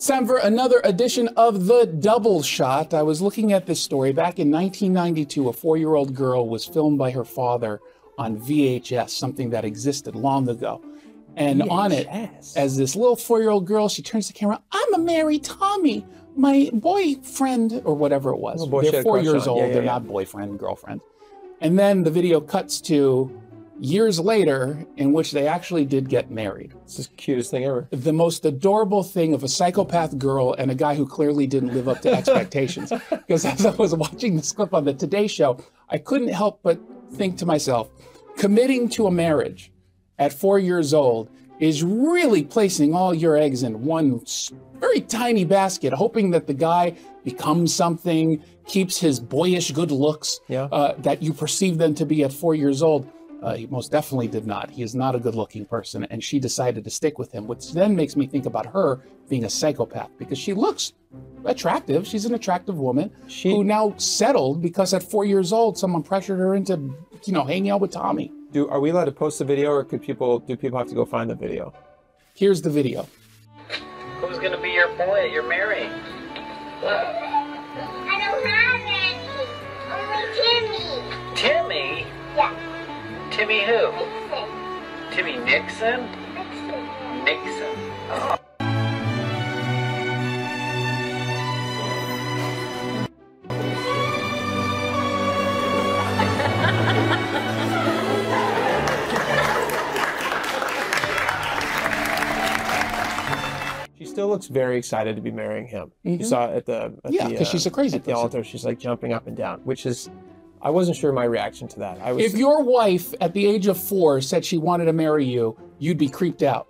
Time for another edition of The Double Shot. I was looking at this story. Back in 1992, a four year old girl was filmed by her father on VHS, something that existed long ago. And on it, as this little four year old girl, she turns the camera, I'm a Mary Tommy, my boyfriend, or whatever it was. Boy They're four years on. old, Yeah, yeah, they're yeah. not boyfriend and girlfriend. And then the video cuts to years later, in which they actually did get married It's the cutest thing ever. the most adorable thing of a psychopath girl and a guy who clearly didn't live up to expectations. because as I was watching this clip on the Today Show, I couldn't help but think to myself, committing to a marriage at four years old is really placing all your eggs in one very tiny basket, hoping that the guy becomes something, keeps his boyish good looks Yeah. uh, that you perceive them to be at four years old. Uh, he most definitely did not. He is not a good looking person, and she decided to stick with him, which then makes me think about her being a psychopath because she looks attractive. She's an attractive woman She- who now settled because at four years old, someone pressured her into, you know, hanging out with Tommy. Do are we allowed to post the video, or could people? Do people have to go find the video? Here's the video. Who's gonna be your boy you're marrying? I Timmy who? Nixon. Timmy Nixon? Nixon. Nixon. She still looks very excited to be marrying him. You saw it at the at Mm-hmm. Yeah, the, 'cause she's a crazy at the person. altar. She's like jumping up and down, which is I wasn't sure my reaction to that. I was If your wife at the age of four said she wanted to marry you, you'd be creeped out.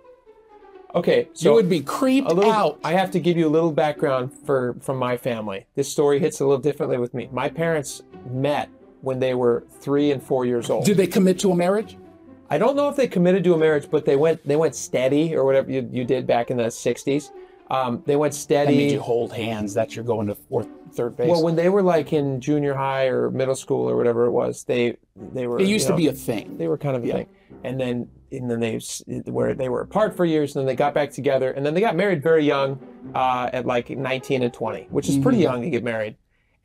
okay. So you would be creeped little. out. I have to give you a little background for from my family. This story hits a little differently with me. My parents met when they were three and four years old. Did they commit to a marriage? I don't know if they committed to a marriage, but they went they went steady or whatever you, you did back in the '60s. Um, they went steady. That means you hold hands that you're going to fourth, third base. Well, when they were like in junior high or middle school or whatever it was, they they were. it used you to be a thing. They were kind of a Yeah. thing, and then and then they s- were they were apart for years, and then they got back together, and then they got married very young, uh, at like 19 and 20, which is pretty young to get married.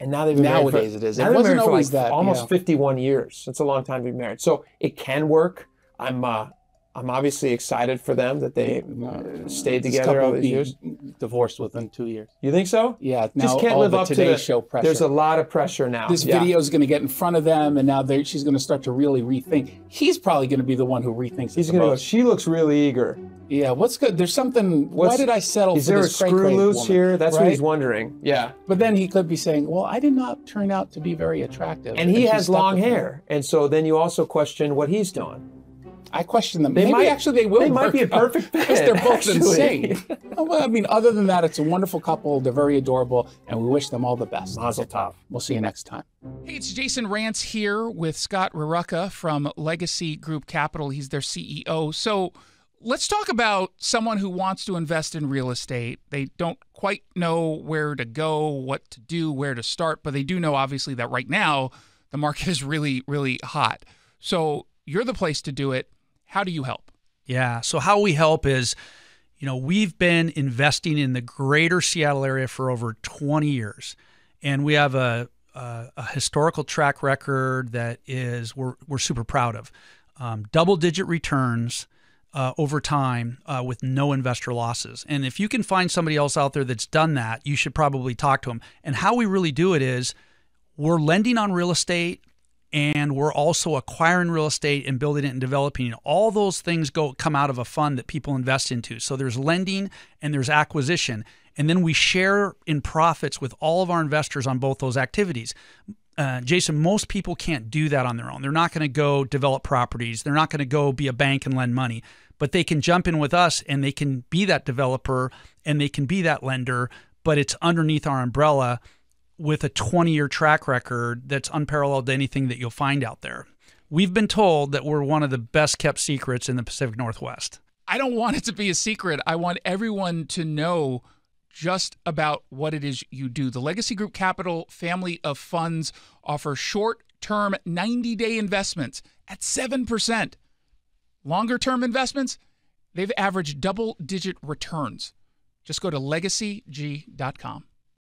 And now they've been married for- Mm-hmm. Nowadays it is. It wasn't always like, that, Almost yeah. 51 years. It's a long time to be married. So it can work. I'm uh, I'm obviously excited for them that they uh, stayed This together couple all these be years. divorced within two years. You think so? Yeah, now Just can't all live the up Today to the Show pressure. There's a lot of pressure now. this Yeah. video is going to get in front of them, and now they're- she's going to start to really rethink. He's probably going to be the one who rethinks He's the gonna go. most. She looks really eager. Yeah, what's good? There's something. why What's- did I settle Is for there a this cray screw cray loose woman? here? That's what Right? he's wondering. Yeah. But then he could be saying, "Well, I did not turn out to be very attractive." And he has stuck long with me. hair, and so then you also question what he's doing. I question them. They Maybe might- actually they will. they might be a out, perfect because fit, they're both actually. insane. Well, I mean, other than that, it's a wonderful couple. They're very adorable, and we wish them all the best. Mazel tov. We'll see you next time. Hey, it's Jason Rantz here with Scott Rarucka from Legacy Group Capital. He's their CEO. So let's talk about someone who wants to invest in real estate. They don't quite know where to go, what to do, where to start, but they do know, obviously, that right now the market is really, really hot. So you're the place to do it. How do you help? Yeah. So how we help is, you know, we've been investing in the greater Seattle area for over 20 years, and we have a a, a historical track record that is we're we're super proud of. Um, double digit returns. Uh, over time, uh, with no investor losses, and if you can find somebody else out there that's done that, you should probably talk to them. And how we really do it is, we're lending on real estate and we're also acquiring real estate and building it and developing it. All those things go come out of a fund that people invest into. So there's lending and there's acquisition, and then we share in profits with all of our investors on both those activities. Uh, Jason, most people can't do that on their own. They're not going to go develop properties. They're not going to go be a bank and lend money, but they can jump in with us and they can be that developer and they can be that lender, but it's underneath our umbrella with a 20 year track record that's unparalleled to anything that you'll find out there. We've been told that we're one of the best kept secrets in the Pacific Northwest. I don't want it to be a secret. I want everyone to know just about what it is you do. The Legacy Group Capital family of funds offer short term 90 day investments at 7%. Longer term investments, they've averaged double digit returns. Just go to legacyg.com.